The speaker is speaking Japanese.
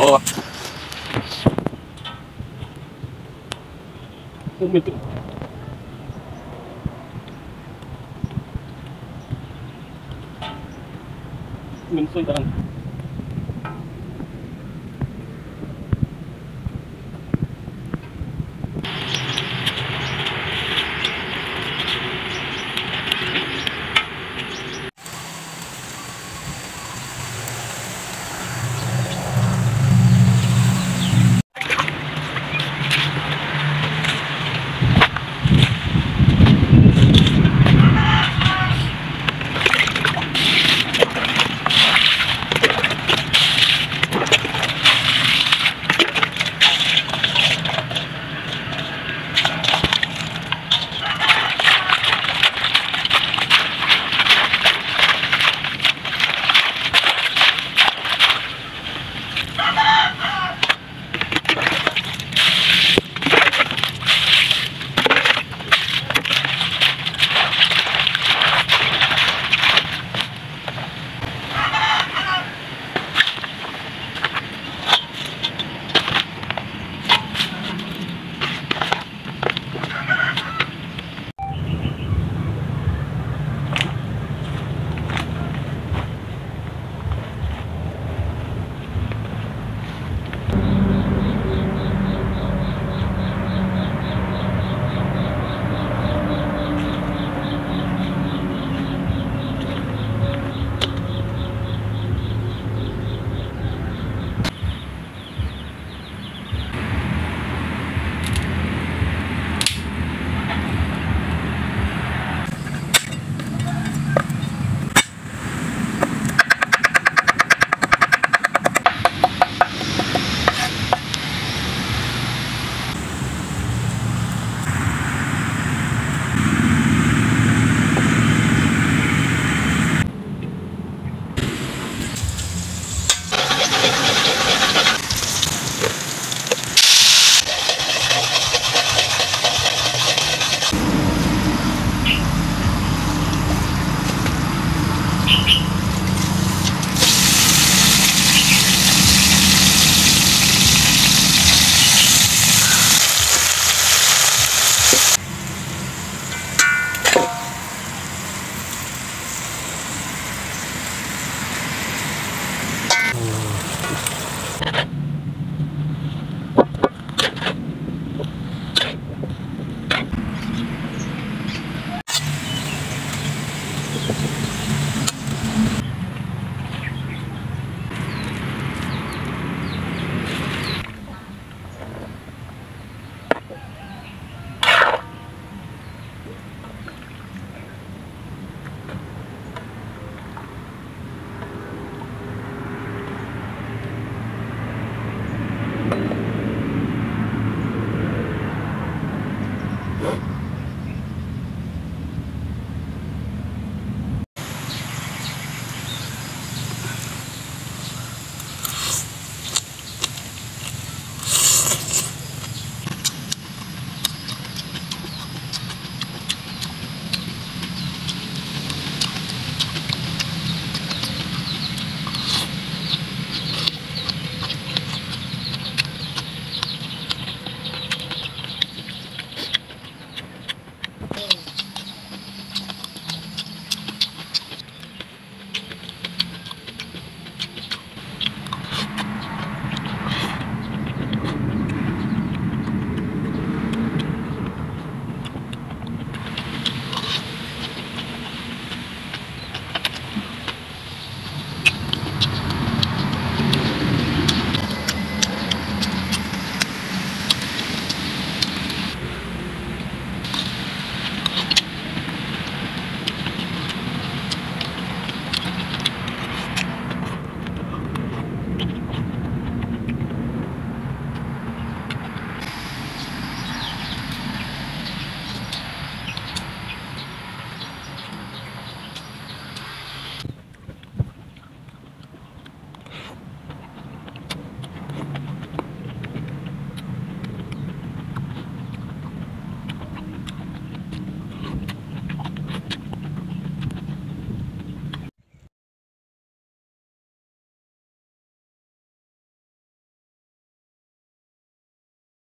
お褒めて。めん、急いだら。